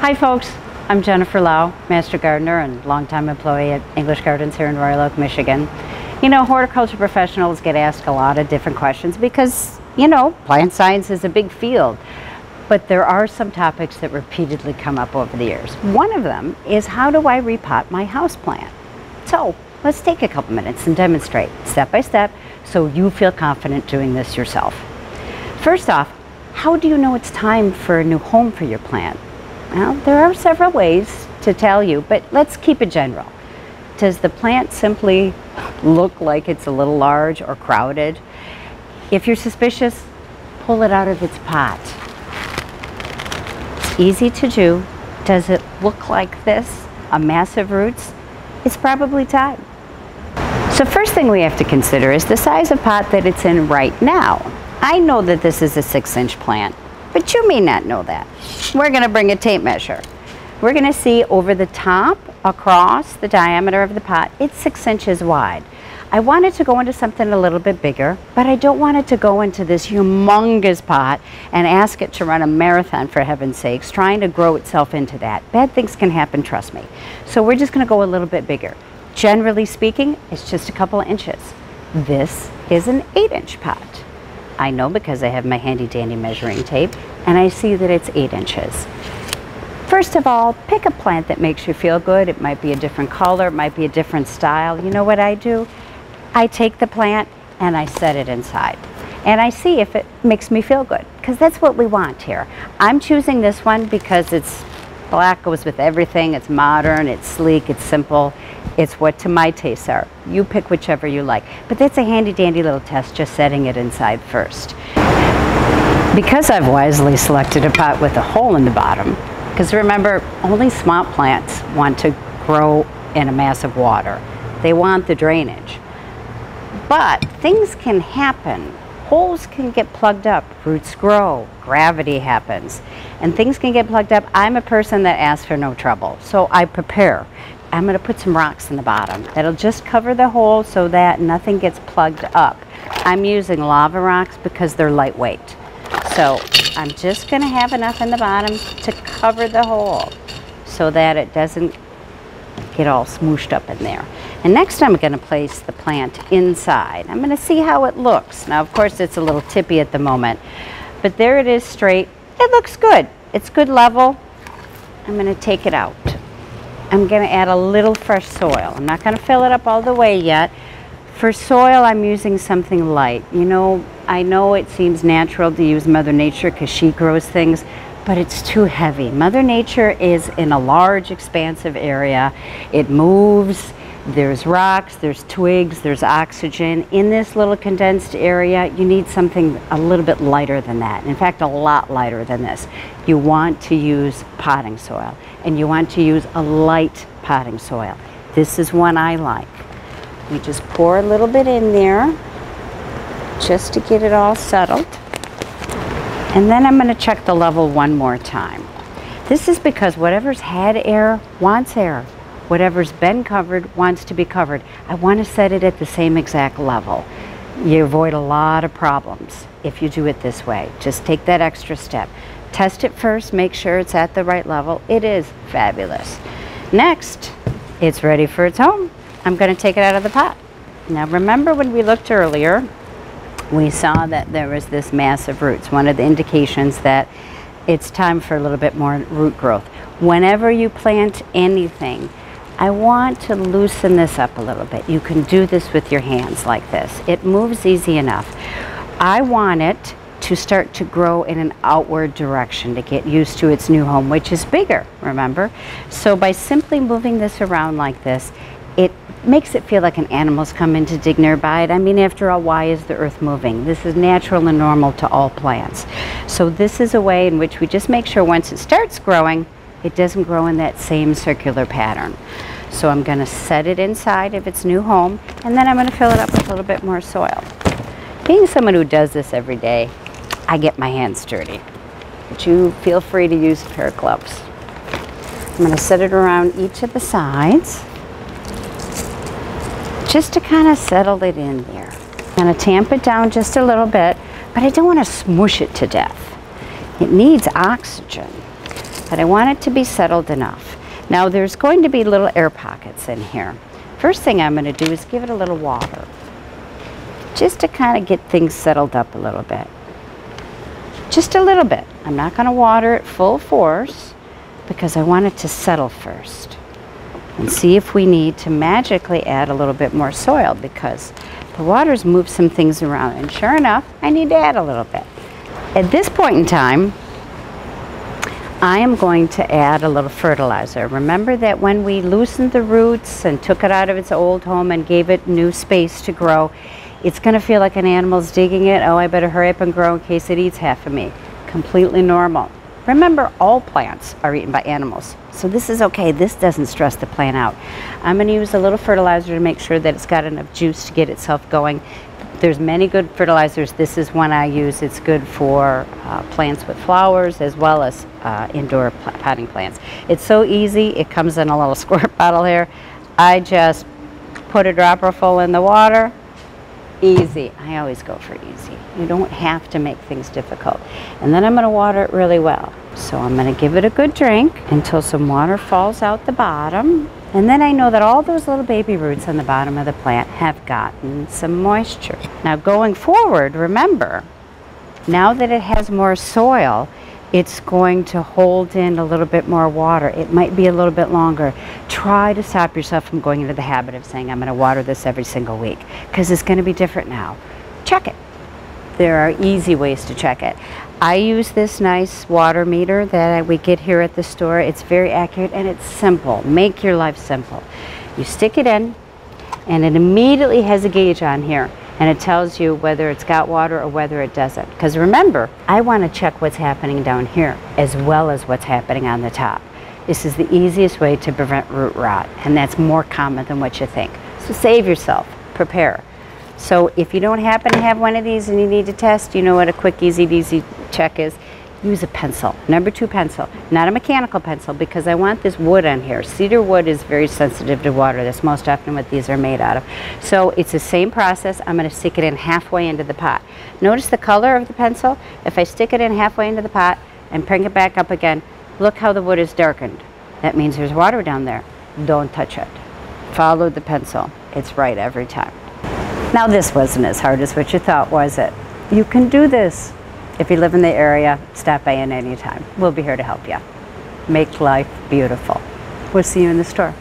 Hi folks, I'm Jennifer Lau, Master Gardener and longtime employee at English Gardens here in Royal Oak, Michigan. You know, horticulture professionals get asked a lot of different questions because, you know, plant science is a big field. But there are some topics that repeatedly come up over the years. One of them is how do I repot my house plant? So let's take a couple minutes and demonstrate step by step so you feel confident doing this yourself. First off, how do you know it's time for a new home for your plant? Well, there are several ways to tell you, but let's keep it general. Does the plant simply look like it's a little large or crowded? If you're suspicious, pull it out of its pot. It's easy to do. Does it look like this? A massive roots? It's probably time. So first thing we have to consider is the size of pot that it's in right now. I know that this is a six inch plant, but you may not know that. We're gonna bring a tape measure. We're gonna see over the top, across the diameter of the pot, it's six inches wide. I want it to go into something a little bit bigger, but I don't want it to go into this humongous pot and ask it to run a marathon for heaven's sakes, trying to grow itself into that. Bad things can happen, trust me. So we're just gonna go a little bit bigger. Generally speaking, it's just a couple of inches. This is an eight inch pot. I know because I have my handy dandy measuring tape and I see that it's eight inches. First of all, pick a plant that makes you feel good. It might be a different color, it might be a different style. You know what I do? I take the plant and I set it inside. And I see if it makes me feel good, because that's what we want here. I'm choosing this one because it's black, goes with everything. It's modern, it's sleek, it's simple. It's what to my tastes are. You pick whichever you like. But that's a handy dandy little test, just setting it inside first. Because I've wisely selected a pot with a hole in the bottom, because remember, only swamp plants want to grow in a mass of water. They want the drainage. But things can happen. Holes can get plugged up, roots grow, gravity happens, and things can get plugged up. I'm a person that asks for no trouble, so I prepare. I'm going to put some rocks in the bottom. That'll just cover the hole so that nothing gets plugged up. I'm using lava rocks because they're lightweight. So I'm just going to have enough in the bottom to cover the hole so that it doesn't get all smooshed up in there. And next I'm going to place the plant inside. I'm going to see how it looks. Now of course it's a little tippy at the moment, but there it is straight. It looks good. It's good level. I'm going to take it out. I'm going to add a little fresh soil. I'm not going to fill it up all the way yet. For soil, I'm using something light. You know, I know it seems natural to use Mother Nature because she grows things, but it's too heavy. Mother Nature is in a large, expansive area. It moves, there's rocks, there's twigs, there's oxygen. In this little condensed area, you need something a little bit lighter than that. In fact, a lot lighter than this. You want to use potting soil and you want to use a light potting soil. This is one I like. We just pour a little bit in there just to get it all settled. And then I'm going to check the level one more time. This is because whatever's had air wants air. Whatever's been covered wants to be covered. I want to set it at the same exact level. You avoid a lot of problems if you do it this way. Just take that extra step. Test it first, make sure it's at the right level. It is fabulous. Next, it's ready for its home. I'm going to take it out of the pot. Now remember when we looked earlier, we saw that there was this mass of roots, one of the indications that it's time for a little bit more root growth. Whenever you plant anything, I want to loosen this up a little bit. You can do this with your hands like this. It moves easy enough. I want it to start to grow in an outward direction to get used to its new home, which is bigger, remember? So by simply moving this around like this, it makes it feel like an animal's come in to dig nearby it. I mean, after all, why is the earth moving? This is natural and normal to all plants. So this is a way in which we just make sure once it starts growing, it doesn't grow in that same circular pattern. So I'm going to set it inside of its new home, and then I'm going to fill it up with a little bit more soil. Being someone who does this every day, I get my hands dirty. But you feel free to use a pair of gloves. I'm going to set it around each of the sides just to kind of settle it in there. I'm going to tamp it down just a little bit, but I don't want to smoosh it to death. It needs oxygen. But I want it to be settled enough. Now there's going to be little air pockets in here. First thing I'm going to do is give it a little water, just to kind of get things settled up a little bit. Just a little bit. I'm not going to water it full force because I want it to settle first. And see if we need to magically add a little bit more soil because the water's moved some things around. And sure enough, I need to add a little bit. At this point in time, I am going to add a little fertilizer. Remember that when we loosened the roots and took it out of its old home and gave it new space to grow, it's going to feel like an animal's digging it. Oh, I better hurry up and grow in case it eats half of me. Completely normal. Remember, all plants are eaten by animals. So this is okay. This doesn't stress the plant out. I'm going to use a little fertilizer to make sure that it's got enough juice to get itself going. There's many good fertilizers. This is one I use. It's good for uh, plants with flowers as well as uh, indoor potting plants. It's so easy. It comes in a little squirt bottle here. I just put a dropper full in the water, easy. I always go for easy. You don't have to make things difficult. And then I'm going to water it really well. So I'm going to give it a good drink until some water falls out the bottom. And then I know that all those little baby roots on the bottom of the plant have gotten some moisture. Now going forward, remember, now that it has more soil, it's going to hold in a little bit more water. It might be a little bit longer. Try to stop yourself from going into the habit of saying, I'm going to water this every single week, because it's going to be different now. Check it. There are easy ways to check it. I use this nice water meter that we get here at the store. It's very accurate and it's simple. Make your life simple. You stick it in and it immediately has a gauge on here and it tells you whether it's got water or whether it doesn't. Because remember, I want to check what's happening down here as well as what's happening on the top. This is the easiest way to prevent root rot, and that's more common than what you think. So save yourself, prepare. So if you don't happen to have one of these and you need to test, you know what a quick, easy, easy check is use a pencil, number two pencil, not a mechanical pencil because I want this wood on here. Cedar wood is very sensitive to water. That's most often what these are made out of. So it's the same process. I'm going to stick it in halfway into the pot. Notice the color of the pencil? If I stick it in halfway into the pot and bring it back up again, look how the wood is darkened. That means there's water down there. Don't touch it. Follow the pencil. It's right every time. Now this wasn't as hard as what you thought, was it? You can do this. If you live in the area, stop by any time. We'll be here to help you. Make life beautiful. We'll see you in the store.